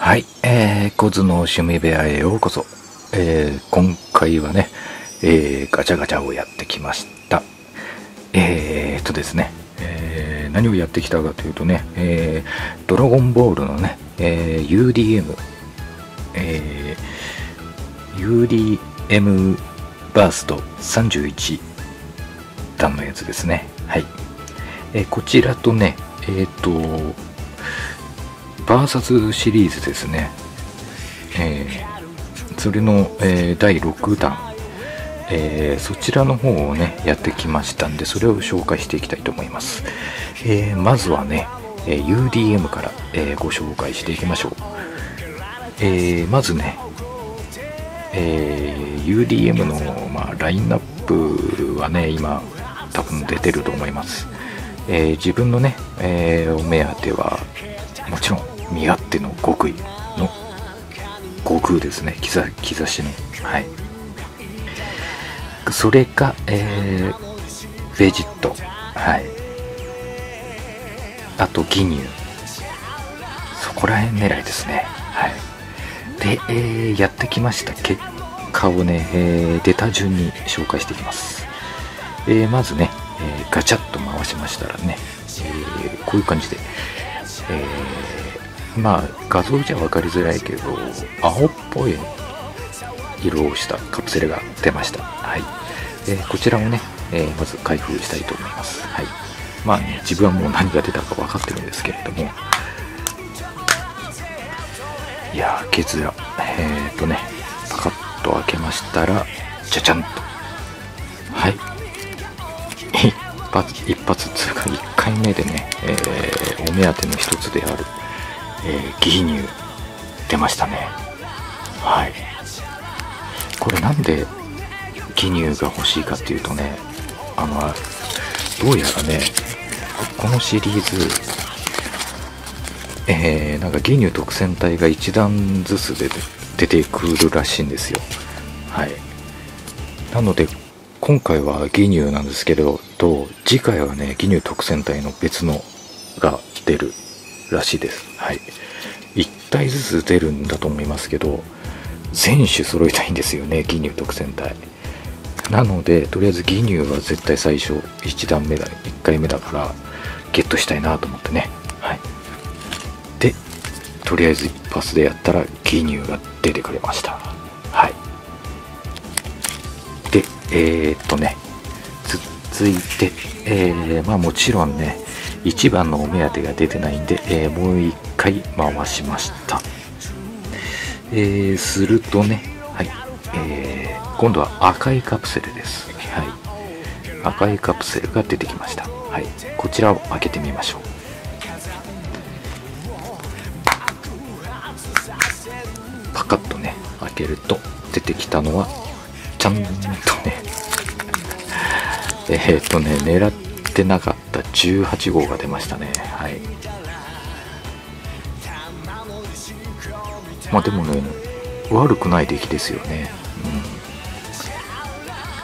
はい、えー、コズの趣味部屋へようこそ。えー、今回はね、えー、ガチャガチャをやってきました。えー、とですね、えー、何をやってきたかというとね、えー、ドラゴンボールのね、えー、UDM、えー、UDM バースト31段のやつですね。はい。えーこちらとね、えっ、ーサバーサスシリーズですね。えーそれの、えー第6弾、えーそちらの方をね、やってきましたんで、それを紹介していきたいと思います。えまずはね、え UDM から、えご紹介していきましょう。えまずね、え UDM の、まあ、ラインナップはね、今、多分出てると思います。えー自分のね、えーお目当ては、もちろん、身勝手の極意の悟空ですね。兆兆しの。はい。それか、えーベジット。はい。あと、ギニュー。そこら辺狙いですね。はい。で、えーやってきました結果をね、えー出た順に紹介していきます。えーまずね、えーガチャッと回しましたらね、えーこういう感じで、えーまあ画像じゃ分かりづらいけど青っぽい色をしたカプセルが出ました、はい。えーこちらをね、えーまず開封したいと思います、はい、まあね自分はもう何が出たか分かってるんですけれども。いやーケツやえー、っとねパカッと開けましたらじゃじゃんと。はい。一発一発通過1回目でね、えーお目当ての一つである、えーギニュー出ましたね。はい。これなんでギニューが欲しいかっていうとねあのどうやらねこのシリーズえーなんかギニュー特選隊が1段ずつで出てくるらしいんですよ。はい。なので今回はギニューなんですけれど次回はねギニュー特選隊の別のが出るらしいです。はい。1体ずつ出るんだと思いますけど全種揃えたいんですよねギニュー特選隊なのでとりあえずギニューは絶対最初1段目だ1回目だからゲットしたいなと思ってね。はい。でとりあえず一発でやったらギニューが出てくれました。はい。でえー、っとね。続いてえー、まあもちろんね1番のお目当てが出てないんで、えーもう一回回しました。えー、するとねはいえー、今度は赤いカプセルです。はい。赤いカプセルが出てきました。はい。こちらを開けてみましょう。パカッとね開けると出てきたのはちゃんとねえーっとね狙ってなかった18号が出ましたね。はい。まあでもね悪くない出来ですよね。うん。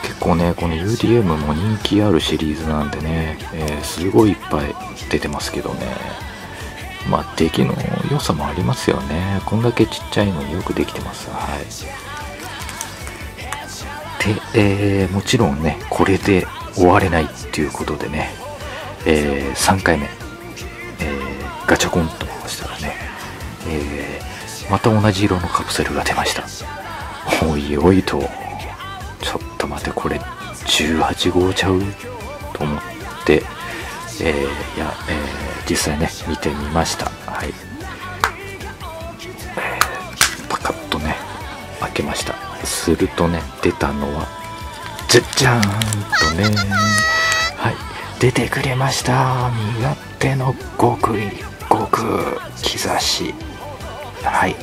結構ねこの UDM も人気あるシリーズなんでね、えーすごいいっぱい出てますけどね。まあ出来の良さもありますよね。こんだけちっちゃいのによくできてます。はい。で、えーもちろんねこれで終われないっていうことでね、えー3回目、えーガチャコンとしたらね、えーまた同じ色のカプセルが出ました。おいおいとちょっと待ってこれ18号ちゃう？と思って、えーいや、えー実際ね見てみました。はい、えパカッとね開けました。するとね出たのはじゃじゃーんとね。出てくれました。身勝手の極意極兆し。はい。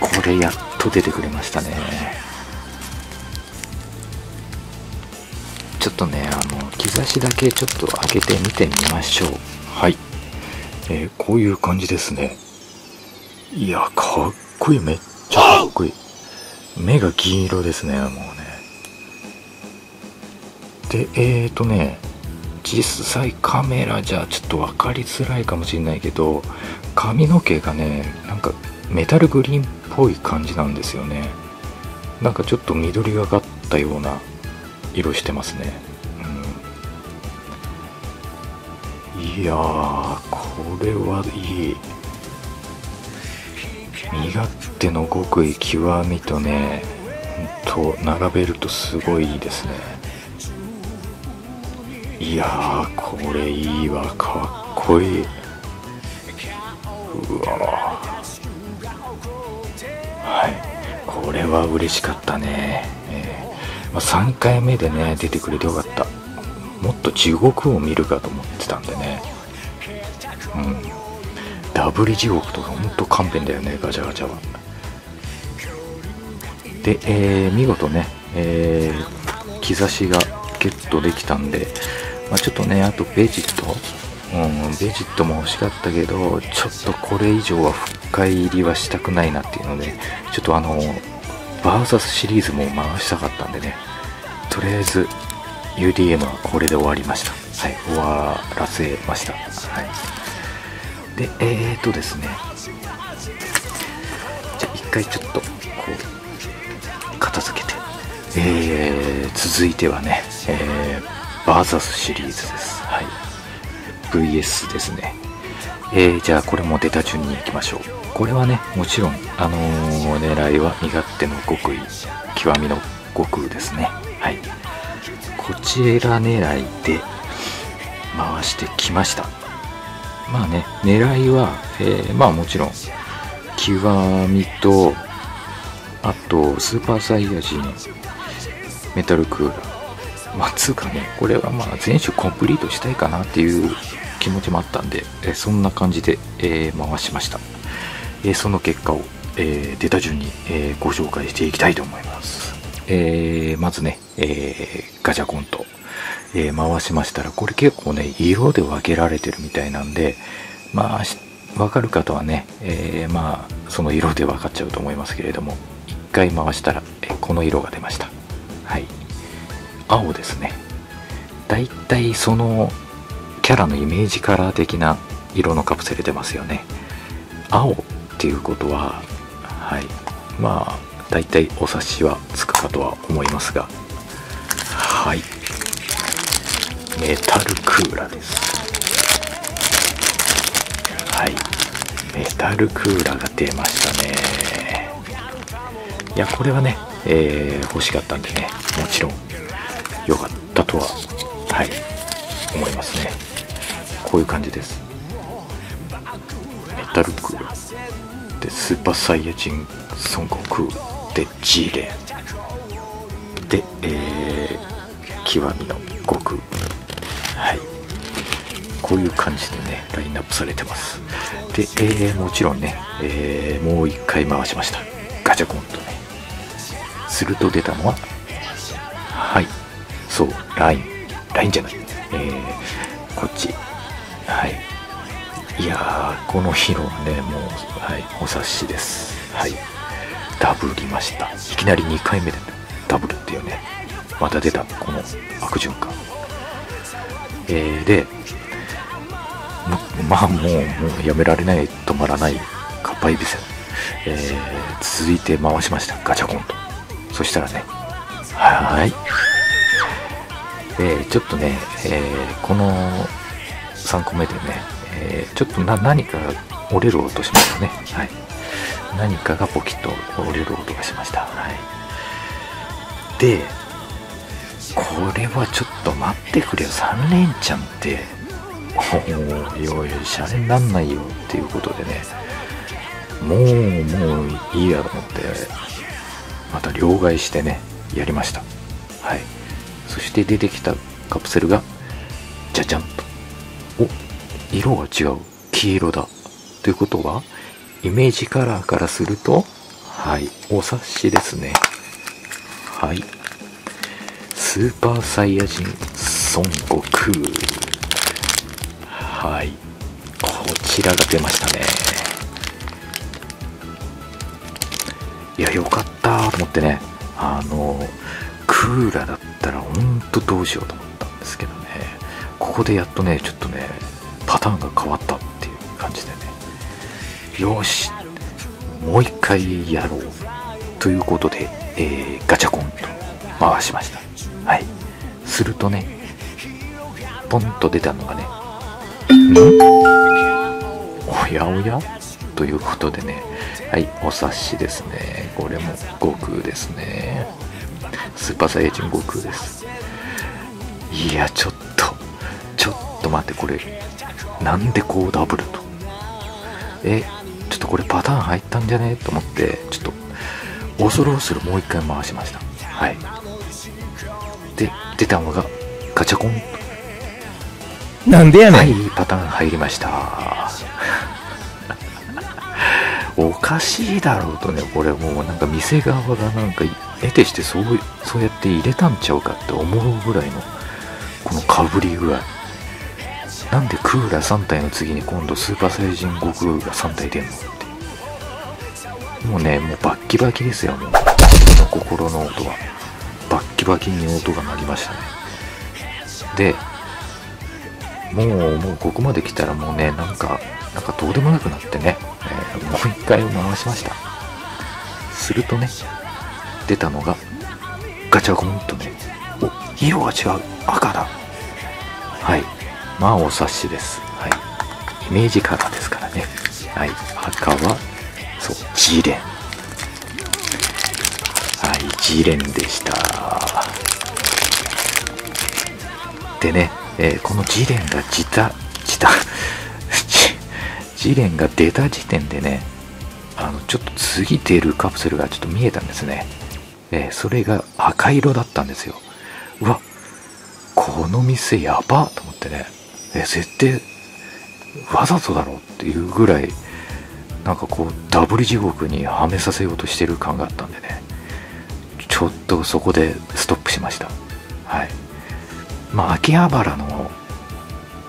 これやっと出てくれましたね。ちょっとねあの兆しだけちょっと開けてみてみましょう。はい、えーこういう感じですね。いやかっこいい。めっちゃかっこいい。目が銀色ですねもうね。でえーとね実際カメラじゃちょっと分かりづらいかもしれないけど髪の毛がねなんかメタルグリーンっぽい感じなんですよね。なんかちょっと緑がかったような色してますね、うん、いやーこれはいい。身勝手の極意極みとねほんと並べるとすごいいいですね。いやーこれいいわ。かっこいい。うわはい。これは嬉しかったね、えー、まあ、3回目でね出てくれてよかった。もっと地獄を見るかと思ってたんでね。うん。ダブリ地獄とかほんと勘弁だよねガチャガチャは。で、えー、見事ね、えー、兆しがゲットできたんで、まあ、ちょっとねあとベジットうん、ベジットも欲しかったけど、ちょっとこれ以上は深入りはしたくないなっていうので、ちょっとあの、バーサスシリーズも回したかったんでね、とりあえず UDM はこれで終わりました。はい、終わらせました。はい。で、えーとですね、じゃあ一回ちょっと、こう、片付けて、えー、続いてはね、えー、バーサスシリーズです。はい。VS ですね。えー、じゃあこれも出た順に行きましょう。これはね、もちろん、あのー、狙いは身勝手の極意、極みの極ですね。はい。こちら狙いで回してきました。まあね、狙いは、えー、まあもちろん、極みと、あと、スーパーサイヤ人、メタルクーラー、まあ、つうかね、これはまあ全種コンプリートしたいかなっていう気持ちもあったんで、えそんな感じで、えー、回しました。えその結果を、え出た順に、えご紹介していきたいと思います。えまずね、えガチャコント、え回しましたら、これ結構ね、色で分けられてるみたいなんで、まあ、わかる方はね、え、まあ、その色で分かっちゃうと思いますけれども、一回回したら、えこの色が出ました。青ですね。だいたいそのキャラのイメージカラー的な色のカプセル出ますよね。青っていうことははい。まあだいたいお察しはつくかとは思いますが。はい。メタルクーラーです。はい。メタルクーラーが出ましたね。いやこれはね、えー、欲しかったんでねもちろん良かったとははい思いますね。こういう感じです。メタルクーでスーパーサイヤ人孫悟空で G レ。ンで、えー、極みの悟空。はい。こういう感じでねラインナップされてます。で、えー、もちろんね、えー、もう一回回しました。ガチャコンとね。すると出たのははい。そう、LINE。LINE じゃない。えー、こっち。はい。いやー、この色はね、もう、はい、お察しです。はい。ダブりました。いきなり2回目でダブルっていうね、また出た、この悪循環。えー、で、まあもう、もうやめられない、止まらない、かっぱえびせん。えー、続いて回しました。ガチャコンと。そしたらね、はーい。えー、ちょっとね、えー、この3個目でね、えー、ちょっとな何かが折れる音しましたね。はい。何かがポキッと折れる音がしました。はい。で、これはちょっと待ってくれよ。3連チャンって、おいおい、シャレになんないよっていうことでね、もう、もういいやと思って、また両替してね、やりました。はい。そして出てきたカプセルがじゃじゃんと。お色が違う。黄色だ。ということはイメージカラーからするとはいお察しですね。はい。スーパーサイヤ人孫悟空。はい。こちらが出ましたね。いやよかったと思ってね。あのクーラーだったら本当どうしようと思ったんですけどね。ここでやっとねちょっとねパターンが変わったっていう感じでね。よしもう一回やろうということで、えー、ガチャコンと回しました。はい。するとねポンと出たのがねん？おやおや？ということでね。はいお察しですね。これも悟空ですね。スーパーサイヤ人悟空です。いやちょっとちょっと待ってこれなんでこうダブルと？えちょっとこれパターン入ったんじゃね？と思ってちょっと恐る恐るもう一回回しました。はい。で出たのがガチャコン。なんでやねん、はいパターン入りました。おかしいだろうとねこれもうなんか店側がなんか得てしてそうそうやって入れたんちゃうかって思うぐらいのこのかぶり具合。なんでクーラー3体の次に今度スーパーサイヤ人悟空が3体出んのって。もうねもうバッキバキですよもう。心の音は。バッキバキに音が鳴りましたね。でもうもうここまで来たらもうねなんかなんかどうでもなくなってね、えーもう一回回しました。するとね出たのがガチャコンとねお色が違う。赤だ。はい。まあお察しです。はい。イメージカラーですからね。はい。赤はそうジレンはいジレンでした。でね、えーこのジレンが自た自たジレンが出た時点でねあのちょっと次出るカプセルがちょっと見えたんですね、えーそれが赤色だったんですよ。うわこの店やばと思ってね。え絶対わざとだろうっていうぐらいなんかこうダブル地獄にはめさせようとしてる感があったんでね。ちょっとそこでストップしました。はい。まあ秋葉原の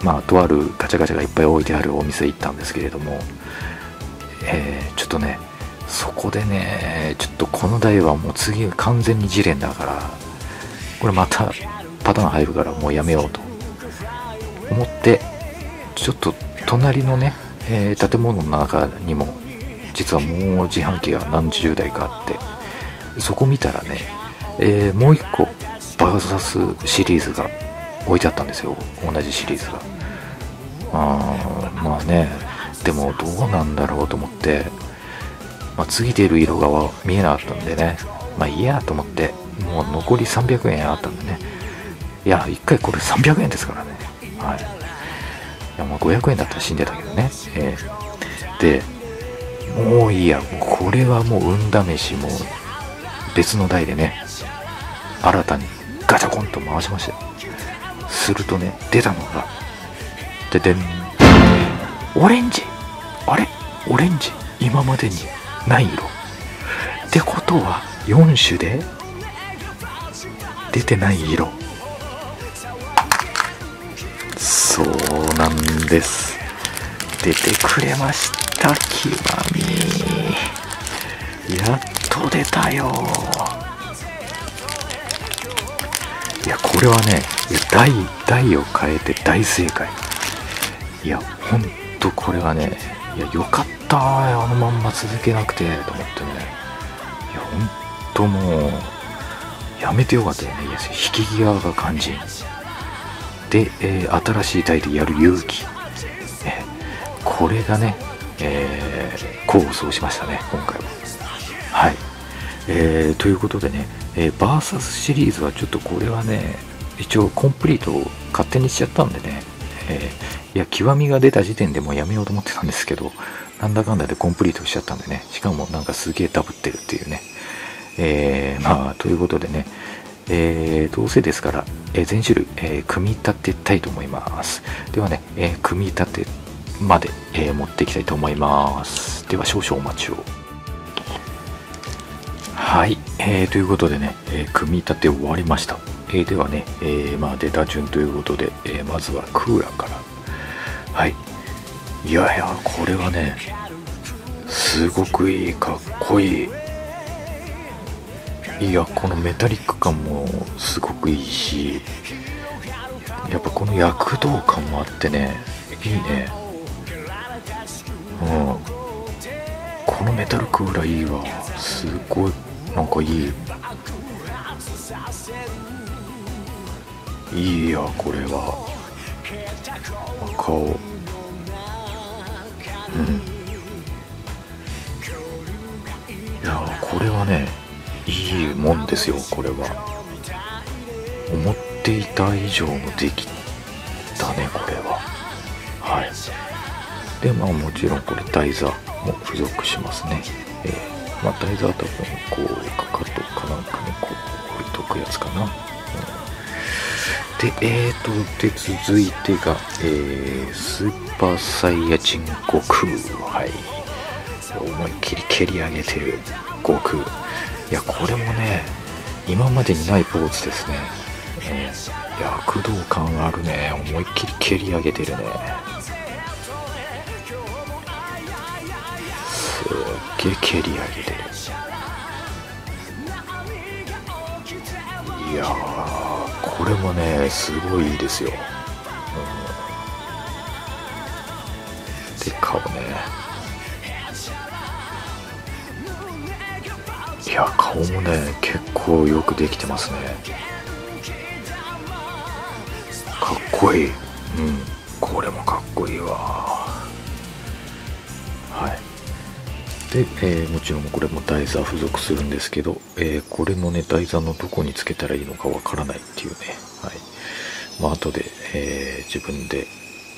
まあとあるガチャガチャがいっぱい置いてあるお店行ったんですけれどもえーちょっとねそこでねちょっとこの台はもう次完全にジレンだからこれまたパターン入るからもうやめようと。思ってちょっと隣のね、えー建物の中にも実はもう自販機が何十台かあってそこ見たらね、えーもう一個バーサスシリーズが置いてあったんですよ。同じシリーズが。あーまあねでもどうなんだろうと思って、まあ、次出る色が見えなかったんでね。まあいいやと思ってもう残り300円あったんでね。いや1回これ300円ですからね。はい。いやまあ500円だったら死んでたけどね、えーでもういいや。これはもう運試しもう別の台でね新たにガチャコンと回しました。よするとね出たのがででんオレンジ。あれ？オレンジ？今までにない色ってことは4種で出てない色。そうなんです。出てくれました極み。やっと出たよ。いやこれはね台台を変えて大正解。いやほんとこれはねいやよかった。ったーあのまんま続けなくてと思ってね。いやほんともうやめてよかったよね。いや引き際が肝心。で、えー新しい台でやる勇気、えーこれがね、えー、功を奏しましたね今回は。はい、えーということでね、えー、バーサスシリーズはちょっとこれはね一応コンプリートを勝手にしちゃったんでね、えーいや極みが出た時点でもうやめようと思ってたんですけどなんだかんだでコンプリートしちゃったんでね。しかもなんかすげえダブってるっていうね。えーまあということでね。えーどうせですから、えー全種類、え組み立てたいと思います。ではね、え組み立てまで、え持っていきたいと思います。では少々お待ちを。はい、えーということでね、え組み立て終わりました、えではね、えーまあ、出た順ということで、えまずはクーラーから。はい。いやいやこれはねすごくいいかっこいい。いやこのメタリック感もすごくいいしやっぱこの躍動感もあってねいいね。うん。このメタルクーラーいいわ。すごいなんかいい。いいやこれは。顔。いやこれはねいいもんですよこれは。思っていた以上の出来だねこれは。はい。でまあもちろんこれ台座も付属しますね。えー、まあ台座は多分こうかかとかなんかにこう置いとくやつかな、うん。で、えーと、で、続いてが、えー、スーパーサイヤ人悟空。はい。思いっきり蹴り上げてる悟空。いや、これもね、今までにないポーズですね。えー、躍動感あるね。思いっきり蹴り上げてるね。すっげえ蹴り上げてる。いやー、れもねすごいいいですよ、うん、で顔ね。いや顔もね結構よくできてますね。かっこいい。うん。これもかっこいいわ。で、えー、もちろんこれも台座付属するんですけど、えー、これのね台座のどこにつけたらいいのかわからないっていうね。はい。まあ後で、えー、自分で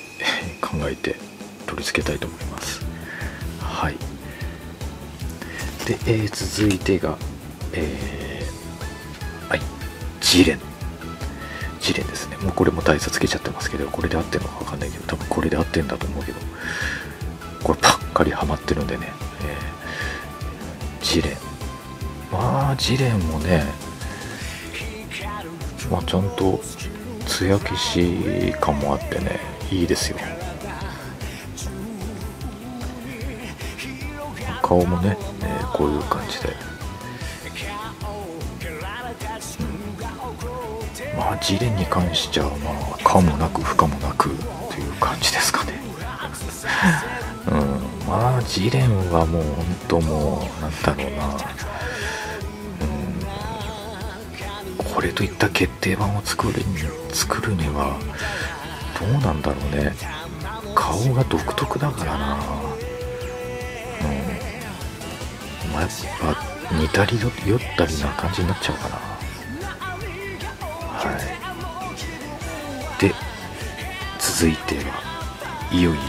考えて取り付けたいと思います。はい。で、え続いてがえはい。ジレン。ジレンですね。もうこれも台座つけちゃってますけどこれで合ってるのかわかんないけど多分これで合ってんだと思うけどこれパッカリはまってるんでね。ジレン。まあジレンもねまあちゃんと艶消し感もあってねいいですよ。顔もね、えー、こういう感じで、うん、まあジレンに関してはまあ可もなく不可もなくという感じですかね。うん。まあジレンはもう本当もうなんだろうな。うん。これといった決定版を作るに作るにはどうなんだろうね。顔が独特だからな。うん。まあやっぱ似たり寄ったりな感じになっちゃうかな。はい。で続いてはいよいよ。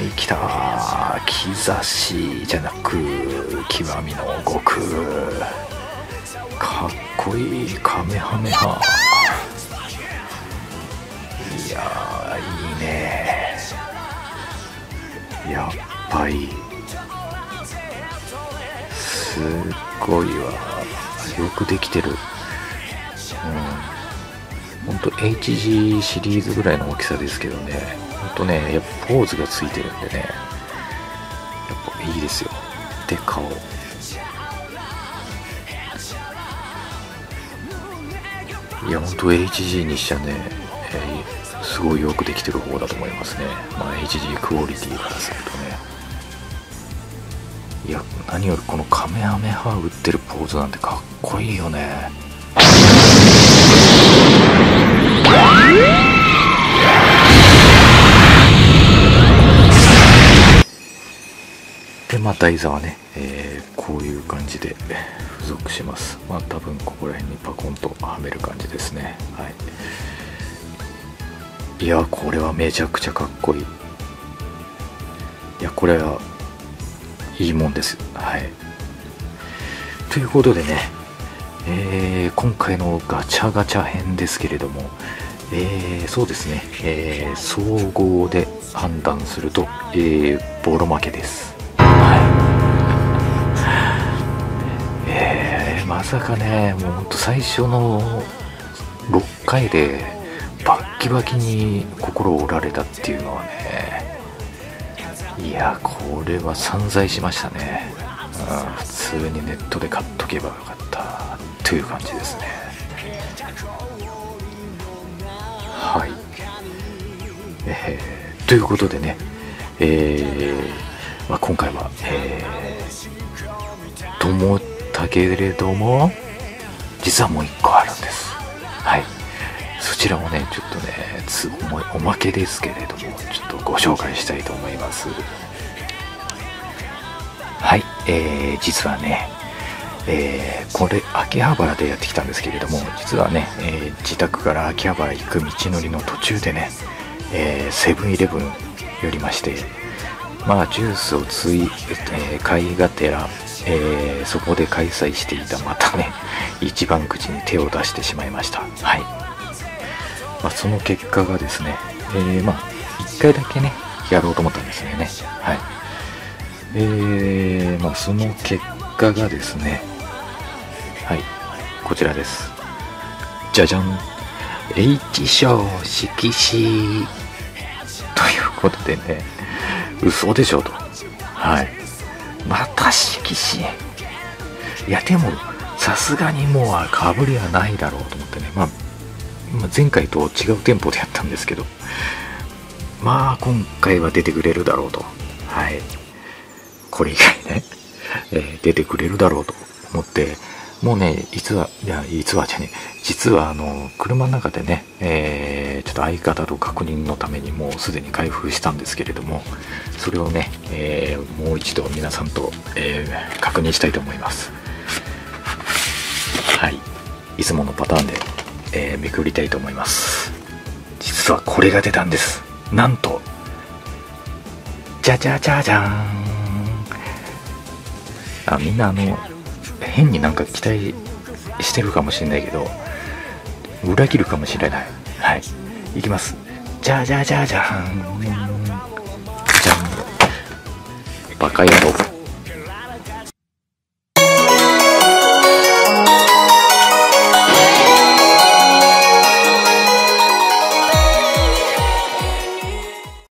はい来た。兆しじゃなく極みの悟空かっこいいカメハメハいやいいねやっぱりすっごいわよくできてるうんほんと HG シリーズぐらいの大きさですけどねとね、やっぱポーズがついてるんでね、やっぱいいですよ。で、顔。いや、ほんと HG にしちゃね、えー、すごいよくできてる方だと思いますね。まあ、HG クオリティからするとね。いや、何よりこのカメハメハ打ってるポーズなんてかっこいいよね。まあ台座はね、えー、こういう感じで付属します。まあ多分ここら辺にパコンとはめる感じですね。はい。いやこれはめちゃくちゃかっこいい。いやこれはいいもんです。はい。ということでねえー、今回のガチャガチャ編ですけれども、えー、そうですね、えー、総合で判断すると、えー、ボロ負けです。まさかねもうほんと最初の6回でバッキバキに心を折られたっていうのはねいやこれは散財しましたね、うん、普通にネットで買っとけばよかったという感じですね。はい。えー、ということでねえーまあ、今回は、えー、と思ったけれども実はもう一個あるんです。はい。そちらをねちょっとねつおまけですけれどもちょっとご紹介したいと思います。はい。えー、実はねえー、これ秋葉原でやってきたんですけれども実はね、えー、自宅から秋葉原行く道のりの途中でねセブンイレブン寄りましてまあジュースをつい、えー、買いがてら、えー、そこで開催していたまたね 一番くじに手を出してしまいました。はい、まあ、その結果がですね、えー、まあ1回だけねやろうと思ったんですよね。はい。えー、まあその結果がですねはい。こちらです。じゃじゃん。H 賞色紙ということでね嘘でしょと。はい。また色紙。いやでもさすがにもうかぶりはないだろうと思ってね、まあ、前回と違う店舗でやったんですけど。まあ今回は出てくれるだろうと。はい。これ以外ね、えー、出てくれるだろうと思って。もうね、実は、いや、実はじゃね、実はあの、車の中でね、えー、ちょっと相方と確認のためにもうすでに開封したんですけれども、それをね、えー、もう一度皆さんと、えー、確認したいと思います。はい。いつものパターンで、えめくりたいと思います。実はこれが出たんです。なんと、じゃじゃじゃじゃーん。あ、みんなあの、変になんか期待してるかもしれないけど裏切るかもしれない。はい。いきます。じゃじゃじゃじゃん。じゃん。バカ野郎。